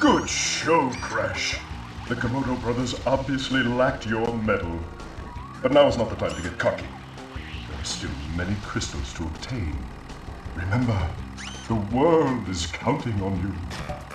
Good show, Crash. The Komodo brothers obviously lacked your mettle. But now is not the time to get cocky. There are still many crystals to obtain. Remember, the world is counting on you.